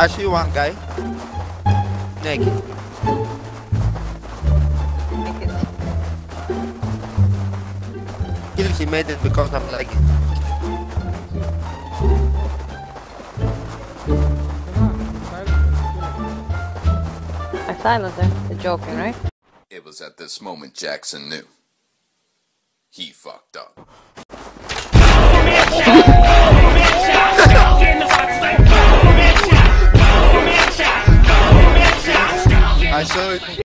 I see one guy. Naked. Naked. Kills he made it because I'm lagging. I silenced him. You're joking, right? It was at this moment Jackson knew. He fucked up. I saw it.